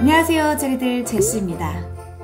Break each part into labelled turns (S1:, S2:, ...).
S1: 안녕하세요. 제리들 제시입니다.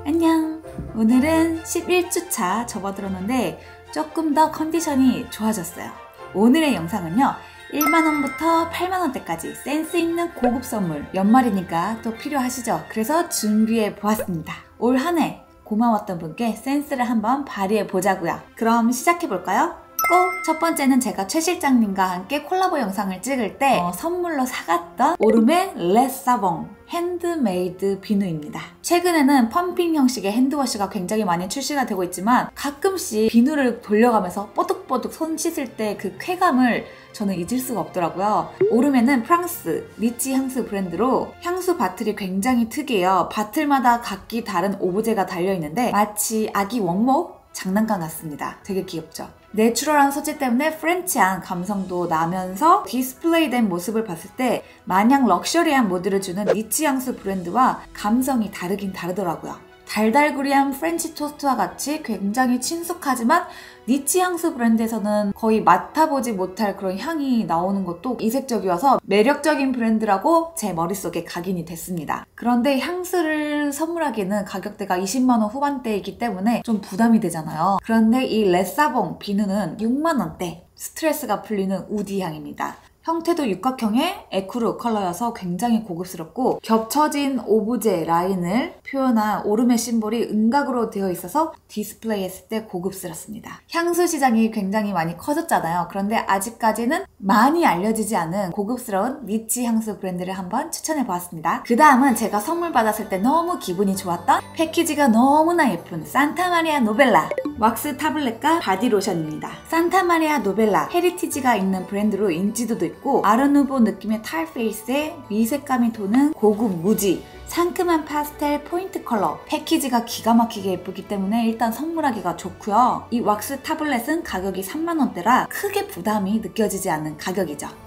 S1: 안녕. 오늘은 11주차 접어들었는데 조금 더 컨디션이 좋아졌어요. 오늘의 영상은요 1만원부터 8만원대까지 센스 있는 고급 선물 연말이니까 또 필요하시죠? 그래서 준비해 보았습니다. 올 한 해 고마웠던 분께 센스를 한번 발휘해 보자고요. 그럼 시작해 볼까요? 꼭첫 번째는 제가 최 실장님과 함께 콜라보 영상을 찍을 때 어, 선물로 사갔던 Ormaie의 Les Savons 핸드메이드 비누입니다. 최근에는 pumping 형식의 hand wash가 굉장히 많이 출시가 되고 있지만 가끔씩 비누를 돌려가면서 뽀득뽀득 손 씻을 때 그 쾌감을 저는 잊을 수가 없더라고요. Ormaie는 프랑스 niche 향수 브랜드로 향수 bottle이 굉장히 특이해요. bottle마다 각기 다른 오브제가 달려있는데 마치 아기 원목 장난감 같습니다. 되게 귀엽죠? 내추럴한 소재 때문에 프렌치한 감성도 나면서 디스플레이된 모습을 봤을 때 마냥 럭셔리한 무드를 주는 niche 향수 브랜드와 감성이 다르긴 다르더라고요. 달달구리한 프렌치 토스트와 같이 굉장히 친숙하지만 niche 향수 브랜드에서는 거의 맡아보지 못할 그런 향이 나오는 것도 이색적이어서 매력적인 브랜드라고 제 머릿속에 각인이 됐습니다. 그런데 향수를 선물하기에는 가격대가 20만원 후반대이기 때문에 좀 부담이 되잖아요. 그런데 이 레사봉 비누는 6만원대 스트레스가 풀리는 woody 향입니다. 형태도 육각형의 ecru 컬러여서 굉장히 고급스럽고 겹쳐진 오브제 라인을 표현한 오르메 심볼이 은박으로 되어 있어서 디스플레이 했을 때 고급스럽습니다. 향수 시장이 굉장히 많이 커졌잖아요. 그런데 아직까지는 많이 알려지지 않은 고급스러운 niche 향수 브랜드를 한번 추천해 보았습니다. 그 다음은 제가 선물 받았을 때 너무 기분이 좋았던 패키지가 너무나 예쁜 산타마리아 노벨라 왁스 타블렛과 바디로션입니다. 산타마리아 노벨라 heritage가 있는 브랜드로 인지도도 있고 아르누보 느낌의 typeface에 미색감이 도는 고급 무지 상큼한 파스텔 포인트 컬러 패키지가 기가 막히게 예쁘기 때문에 일단 선물하기가 좋고요. 이 왁스 타블렛은 가격이 3만원대라 크게 부담이 느껴지지 않는 가격이죠.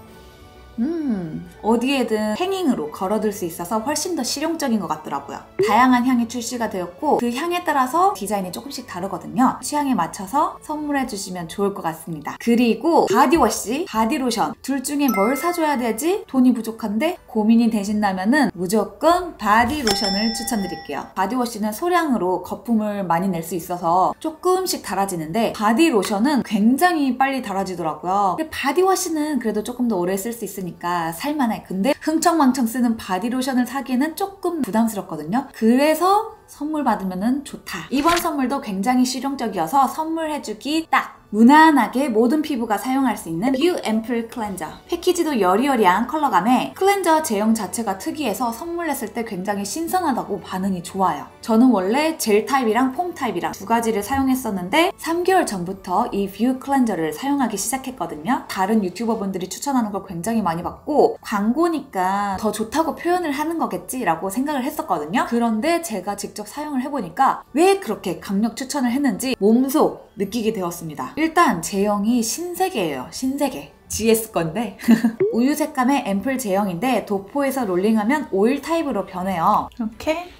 S1: 음, 어디에든 hanging으로 걸어둘 수 있어서 훨씬 더 실용적인 것 같더라고요. 다양한 향이 출시가 되었고 그 향에 따라서 디자인이 조금씩 다르거든요. 취향에 맞춰서 선물해 주시면 좋을 것 같습니다. 그리고 바디워시, 바디로션 둘 중에 뭘 사줘야 되지? 돈이 부족한데 고민이 되신다면 무조건 바디로션을 추천드릴게요. 바디워시는 소량으로 거품을 많이 낼 수 있어서 조금씩 닳아지는데 바디로션은 굉장히 빨리 닳아지더라고요. 바디워시는 그래도 조금 더 오래 쓸 수 있으니까 있으니까 살만해. 근데 흥청망청 쓰는 바디로션을 사기에는 조금 부담스럽거든요. 그래서 선물 받으면 좋다. 이번 선물도 굉장히 실용적이어서 선물해주기 딱! 무난하게 모든 피부가 사용할 수 있는 뷰 앰플 클렌저. 패키지도 여리여리한 컬러감에 클렌저 제형 자체가 특이해서 선물했을 때 굉장히 신선하다고 반응이 좋아요. 저는 원래 젤 타입이랑 foam 타입이랑 두 가지를 사용했었는데 3개월 전부터 이 뷰 클렌저를 사용하기 시작했거든요. 다른 유튜버 분들이 추천하는 걸 굉장히 많이 봤고 광고니까 더 좋다고 표현을 하는 거겠지 라고 생각을 했었거든요. 그런데 제가 직접 사용을 해보니까 왜 그렇게 강력 추천을 했는지 몸소 느끼게 되었습니다. 일단 제형이 신세계예요. 신세계. GS 건데 우유 색감의 앰플 제형인데 도포해서 롤링하면 오일 타입으로 변해요. 이렇게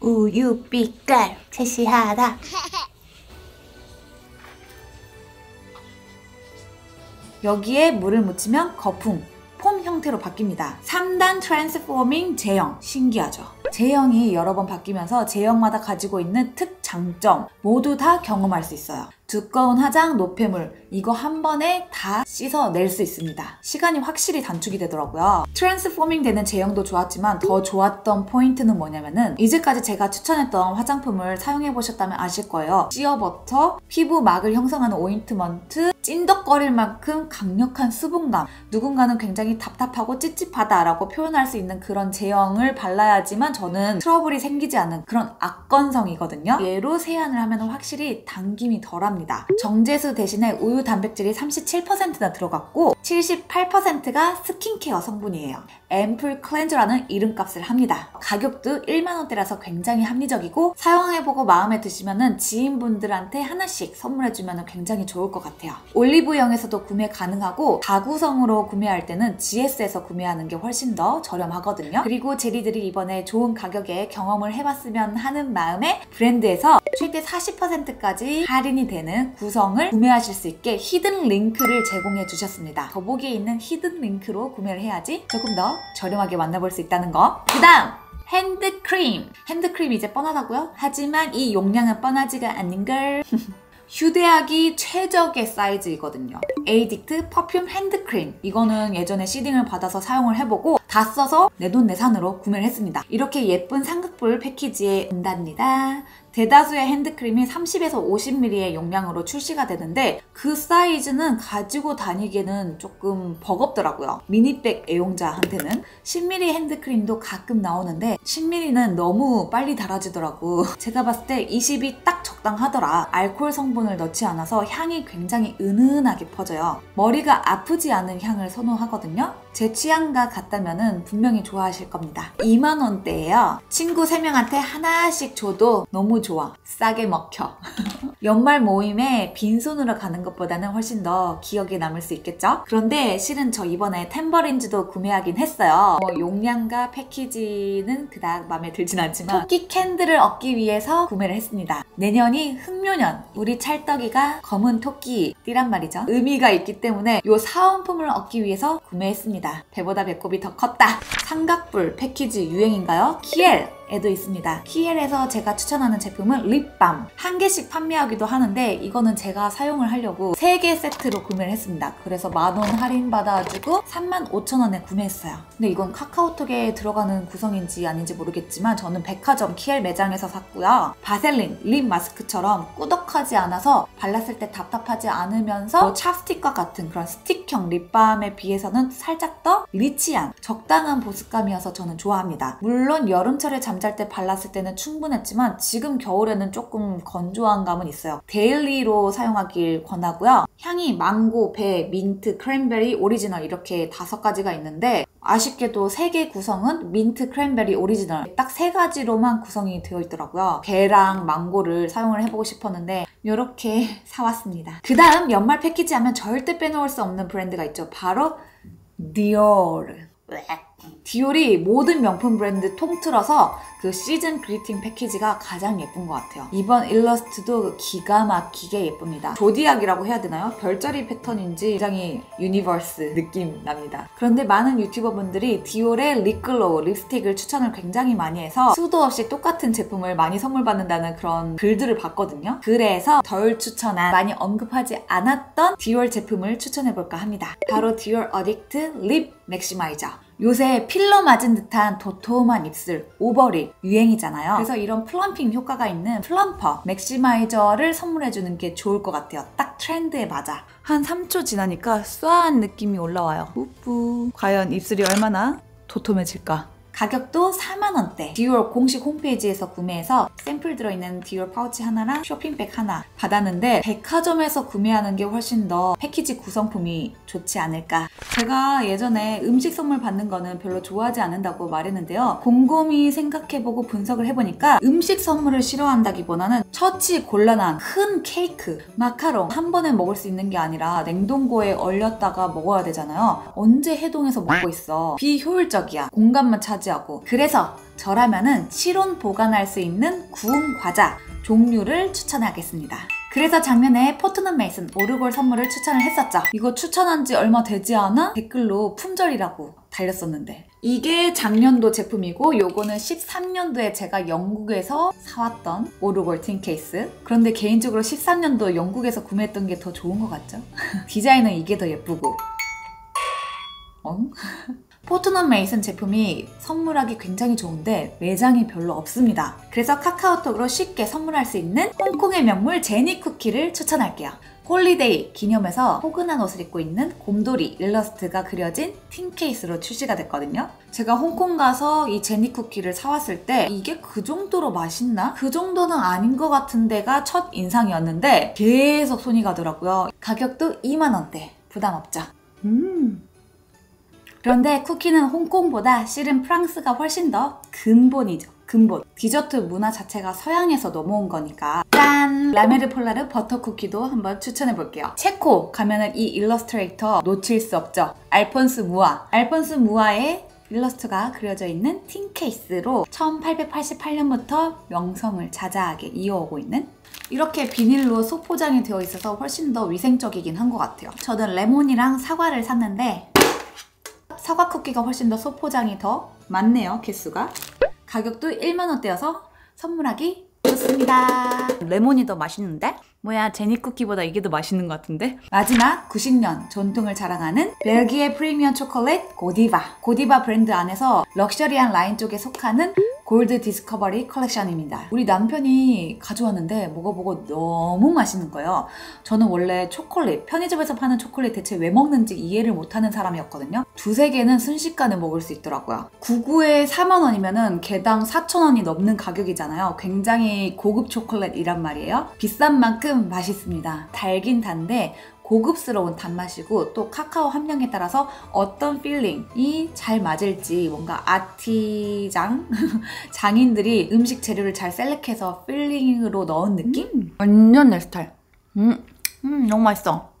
S1: 우유 빛깔 제시하다. 여기에 물을 묻히면 거품, foam 형태로 바뀝니다. 3단 transforming 제형 신기하죠? 제형이 여러 번 바뀌면서 제형마다 가지고 있는 특 장점 모두 다 경험할 수 있어요. 두꺼운 화장, 노폐물 이거 한 번에 다 씻어낼 수 있습니다. 시간이 확실히 단축이 되더라고요. transforming 되는 제형도 좋았지만 더 좋았던 포인트는 뭐냐면은 이제까지 제가 추천했던 화장품을 사용해보셨다면 아실 거예요. 시어버터, 피부 막을 형성하는 ointment, 찐덕거릴 만큼 강력한 수분감 누군가는 굉장히 답답하고 찝찝하다라고 표현할 수 있는 그런 제형을 발라야지만 저는 트러블이 생기지 않는 그런 악건성이거든요. 얘로 세안을 하면 확실히 당김이 덜합니다. 정제수 대신에 우유 단백질이 37%나 들어갔고 78%가 스킨케어 성분이에요. 앰플 클렌저라는 이름값을 합니다. 가격도 1만원대라서 굉장히 합리적이고 사용해보고 마음에 드시면 지인분들한테 하나씩 선물해주면 굉장히 좋을 것 같아요. 올리브영에서도 구매 가능하고 다구성으로 구매할 때는 GS에서 구매하는 게 훨씬 더 저렴하거든요. 그리고 제리들이 이번에 좋은 가격에 경험을 해봤으면 하는 마음에 브랜드에서 최대 40%까지 할인이 되는 구성을 구매하실 수 있게 hidden 링크를 제공해 주셨습니다. 더보기에 있는 hidden 링크로 구매를 해야지 조금 더 저렴하게 만나볼 수 있다는 거. 그 다음! 핸드크림. 핸드크림 이제 뻔하다고요? 하지만 이 용량은 뻔하지가 않는걸. 휴대하기 최적의 사이즈이거든요. 에이딕트 퍼퓸 핸드크림. 이거는 예전에 seeding을 받아서 사용을 해보고 다 써서 내 돈내산으로 구매를 했습니다. 이렇게 예쁜 삼각뿔 패키지에 온답니다. 대다수의 핸드크림이 30에서 50ml의 용량으로 출시가 되는데 그 사이즈는 가지고 다니기에는 조금 버겁더라고요. 미니백 애용자한테는 10ml 핸드크림도 가끔 나오는데 10ml는 너무 빨리 닳아지더라고. 제가 봤을 때 20이 딱 적당하더라. 알코올 성분을 넣지 않아서 향이 굉장히 은은하게 퍼져요. 머리가 아프지 않은 향을 선호하거든요. 제 취향과 같다면 분명히 좋아하실 겁니다. 2만원대예요. 친구 3명한테 하나씩 줘도 너무 좋아. 싸게 먹혀. 연말 모임에 빈손으로 가는 것보다는 훨씬 더 기억에 남을 수 있겠죠? 그런데 실은 저 이번에 템버린즈도 구매하긴 했어요. 뭐 용량과 패키지는 그닥 마음에 들진 않지만 토끼 캔들을 얻기 위해서 구매를 했습니다. 내년이 흑묘년, 우리 찰떡이가 검은 토끼띠란 말이죠. 의미가 있기 때문에 이 사은품을 얻기 위해서 구매했습니다. 배보다 배꼽이 더 컸다. 삼각뿔 패키지 유행인가요? 키엘 에도 있습니다. 키엘에서 제가 추천하는 제품은 립밤. 한 개씩 판매하기도 하는데 이거는 제가 사용을 하려고 3개 세트로 구매를 했습니다. 그래서 만 원 할인 받아가지고 35,000원에 구매했어요. 근데 이건 카카오톡에 들어가는 구성인지 아닌지 모르겠지만 저는 백화점 키엘 매장에서 샀고요. 바셀린 립 마스크처럼 꾸덕하지 않아서 발랐을 때 답답하지 않으면서 뭐 챕스틱과 같은 그런 스틱형 립밤에 비해서는 살짝 더 rich한 적당한 보습감이어서 저는 좋아합니다. 물론 여름철에 잠 잠잘 때 발랐을 때는 충분했지만 지금 겨울에는 조금 건조한 감은 있어요. daily로 사용하길 권하고요. 향이 망고, 배, 민트, 크랜베리, 오리지널 이렇게 다섯 가지가 있는데 아쉽게도 세 개 구성은 민트, 크랜베리, 오리지널 딱 세 가지로만 구성이 되어 있더라고요. 배랑 망고를 사용을 해보고 싶었는데 이렇게 사왔습니다. 그 다음 연말 패키지 하면 절대 빼놓을 수 없는 브랜드가 있죠. 바로 디올. 디올이 모든 명품 브랜드 통틀어서 그 시즌 greeting 패키지가 가장 예쁜 것 같아요. 이번 일러스트도 기가 막히게 예쁩니다. zodiac이라고 해야 되나요? 별자리 패턴인지 굉장히 universe 느낌 납니다. 그런데 많은 유튜버분들이 디올의 Lip Glow 립스틱을 추천을 굉장히 많이 해서 수도 없이 똑같은 제품을 많이 선물 받는다는 그런 글들을 봤거든요. 그래서 덜 추천한 많이 언급하지 않았던 디올 제품을 추천해볼까 합니다. 바로 디올 Addict Lip Maximizer. 요새 필러 맞은 듯한 도톰한 입술, overlip 유행이잖아요. 그래서 이런 plumping 효과가 있는 plumper maximizer를 선물해주는 게 좋을 것 같아요. 딱 트렌드에 맞아. 한 3초 지나니까 쏴한 느낌이 올라와요. 뿌뿌. 과연 입술이 얼마나 도톰해질까? 가격도 4만원대. 디올 공식 홈페이지에서 구매해서 샘플 들어있는 디올 파우치 하나랑 쇼핑백 하나 받았는데 백화점에서 구매하는 게 훨씬 더 패키지 구성품이 좋지 않을까. 제가 예전에 음식 선물 받는 거는 별로 좋아하지 않는다고 말했는데요. 곰곰이 생각해보고 분석을 해보니까 음식 선물을 싫어한다기보다는 처치 곤란한 큰 케이크, 마카롱 한 번에 먹을 수 있는 게 아니라 냉동고에 얼렸다가 먹어야 되잖아요. 언제 해동해서 먹고 있어? 비효율적이야. 공간만 차지 차지하고 그래서 저라면은 실온 보관할 수 있는 구운 과자 종류를 추천하겠습니다. 그래서 작년에 포트넘 메이슨 오르골 선물을 추천을 했었죠. 이거 추천한 지 얼마 되지 않아? 댓글로 품절이라고 달렸었는데 이게 작년도 제품이고 요거는 13년도에 제가 영국에서 사왔던 오르골 tin 케이스 그런데 개인적으로 13년도 영국에서 구매했던 게 더 좋은 것 같죠? 디자인은 이게 더 예쁘고 어? 포트넘 메이슨 제품이 선물하기 굉장히 좋은데 매장이 별로 없습니다. 그래서 카카오톡으로 쉽게 선물할 수 있는 홍콩의 명물 제니 쿠키를 추천할게요. holiday 기념해서 포근한 옷을 입고 있는 곰돌이 일러스트가 그려진 tin 케이스로 출시가 됐거든요. 제가 홍콩 가서 이 제니 쿠키를 사왔을 때 이게 그 정도로 맛있나? 그 정도는 아닌 것 같은데가 첫 인상이었는데 계속 손이 가더라고요. 가격도 2만원대 부담 없죠. 음. 그런데 쿠키는 홍콩보다 실은 프랑스가 훨씬 더 근본이죠. 근본. 디저트 문화 자체가 서양에서 넘어온 거니까 짠! 라 메르 풀라르 버터 쿠키도 한번 추천해 볼게요. 체코 가면은 이 일러스트레이터 놓칠 수 없죠. 알폰스 무하. 알폰스 무하의 일러스트가 그려져 있는 tin 케이스로 1888년부터 명성을 자자하게 이어오고 있는 이렇게 비닐로 소포장이 되어 있어서 훨씬 더 위생적이긴 한 것 같아요. 저는 레몬이랑 사과를 샀는데 사과 쿠키가 훨씬 더 소포장이 더 많네요, 개수가. 가격도 1만원대여서 선물하기 좋습니다. 레몬이 더 맛있는데? 뭐야, 제니 쿠키보다 이게 더 맛있는 것 같은데? 마지막 90년 전통을 자랑하는 벨기에 프리미엄 초콜릿 고디바. 고디바 브랜드 안에서 럭셔리한 라인 쪽에 속하는 Gold Discovery 컬렉션입니다. 우리 남편이 가져왔는데 먹어보고 너무 맛있는 거예요. 저는 원래 초콜릿, 편의점에서 파는 초콜릿 대체 왜 먹는지 이해를 못하는 사람이었거든요. 두세 개는 순식간에 먹을 수 있더라고요. 9구에 4만원이면은 개당 4천원이 넘는 가격이잖아요. 굉장히 고급 초콜릿이란 말이에요. 비싼 만큼 맛있습니다. 달긴 단데 고급스러운 단맛이고 또 카카오 함량에 따라서 어떤 filling이 잘 맞을지 뭔가 artisan 장인들이 음식 재료를 잘 select해서 filling으로 넣은 느낌? 완전 내 스타일. 음, 음 너무 맛있어.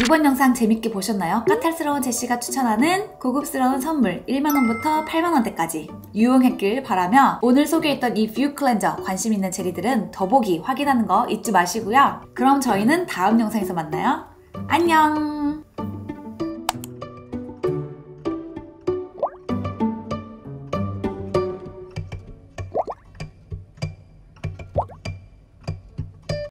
S1: 이번 영상 재밌게 보셨나요? 까탈스러운 제시가 추천하는 고급스러운 선물 1만원부터 8만원대까지 유용했길 바라며 오늘 소개했던 이 뷰 클렌저 관심 있는 제리들은 더보기 확인하는 거 잊지 마시고요. 그럼 저희는 다음 영상에서 만나요. 안녕!